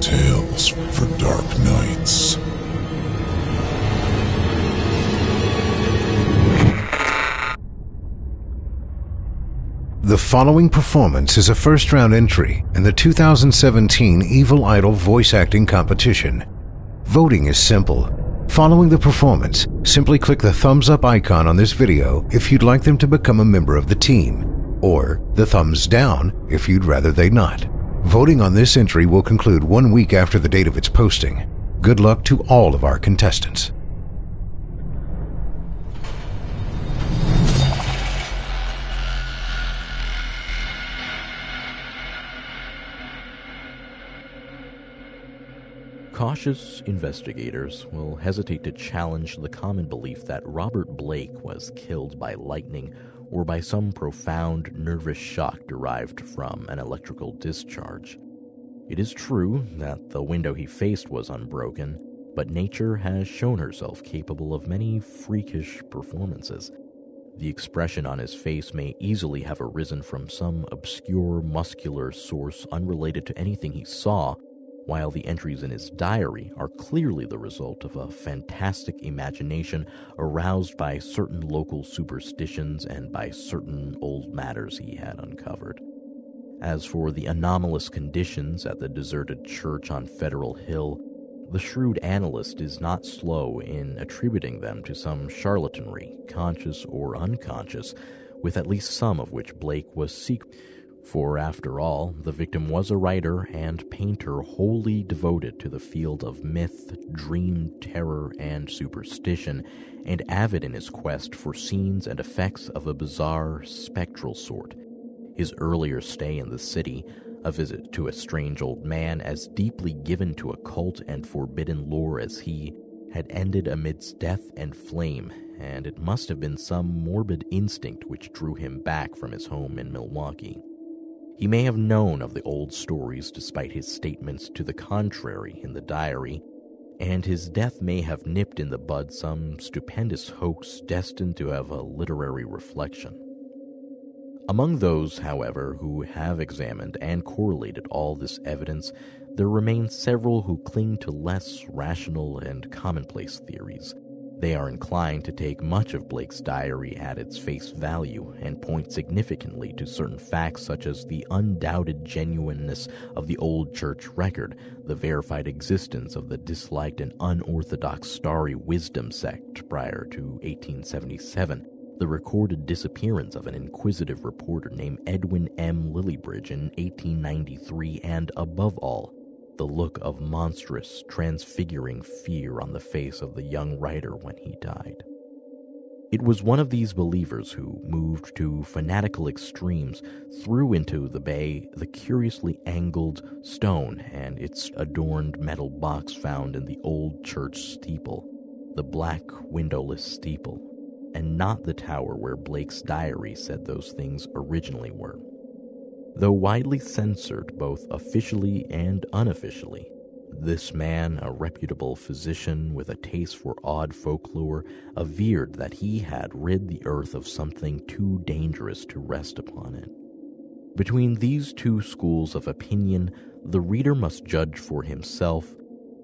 Tales for dark nights. The following performance is a first round entry in the 2017 Evil Idol voice acting competition. Voting is simple. Following the performance, simply click the thumbs up icon on this video if you'd like them to become a member of the team, or the thumbs down if you'd rather they not. Voting on this entry will conclude one week after the date of its posting. Good luck to all of our contestants. Cautious investigators will hesitate to challenge the common belief that Robert Blake was killed by lightning or by some profound nervous shock derived from an electrical discharge. It is true that the window he faced was unbroken, but nature has shown herself capable of many freakish performances. The expression on his face may easily have arisen from some obscure muscular source unrelated to anything he saw while the entries in his diary are clearly the result of a fantastic imagination aroused by certain local superstitions and by certain old matters he had uncovered. As for the anomalous conditions at the deserted church on Federal Hill, the shrewd analyst is not slow in attributing them to some charlatanry, conscious or unconscious, with at least some of which Blake was secret for after all, the victim was a writer and painter wholly devoted to the field of myth, dream, terror, and superstition, and avid in his quest for scenes and effects of a bizarre, spectral sort. His earlier stay in the city, a visit to a strange old man as deeply given to occult and forbidden lore as he, had ended amidst death and flame, and it must have been some morbid instinct which drew him back from his home in Milwaukee. He may have known of the old stories despite his statements to the contrary in the diary, and his death may have nipped in the bud some stupendous hoax destined to have a literary reflection. Among those, however, who have examined and correlated all this evidence, there remain several who cling to less rational and commonplace theories they are inclined to take much of Blake's diary at its face value and point significantly to certain facts such as the undoubted genuineness of the old church record, the verified existence of the disliked and unorthodox Starry Wisdom sect prior to 1877, the recorded disappearance of an inquisitive reporter named Edwin M. Lillibridge in 1893, and above all, the look of monstrous, transfiguring fear on the face of the young writer when he died. It was one of these believers who, moved to fanatical extremes, threw into the bay the curiously angled stone and its adorned metal box found in the old church steeple, the black windowless steeple, and not the tower where Blake's diary said those things originally were. Though widely censored both officially and unofficially, this man, a reputable physician with a taste for odd folklore, averred that he had rid the earth of something too dangerous to rest upon it. Between these two schools of opinion, the reader must judge for himself.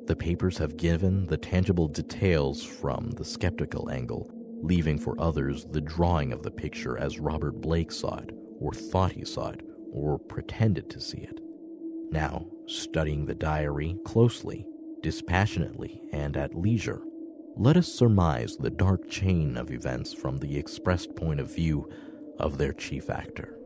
The papers have given the tangible details from the skeptical angle, leaving for others the drawing of the picture as Robert Blake saw it, or thought he saw it, or pretended to see it. Now, studying the diary closely, dispassionately, and at leisure, let us surmise the dark chain of events from the expressed point of view of their chief actor.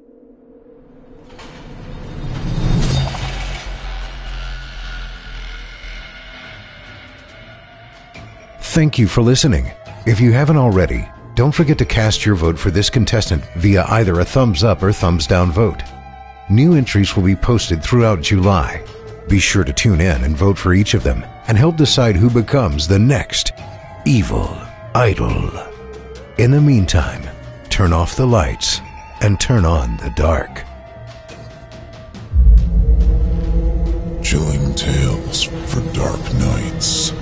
Thank you for listening. If you haven't already, don't forget to cast your vote for this contestant via either a thumbs up or thumbs down vote. New entries will be posted throughout July. Be sure to tune in and vote for each of them and help decide who becomes the next Evil Idol. In the meantime, turn off the lights and turn on the dark. Chilling tales for dark nights.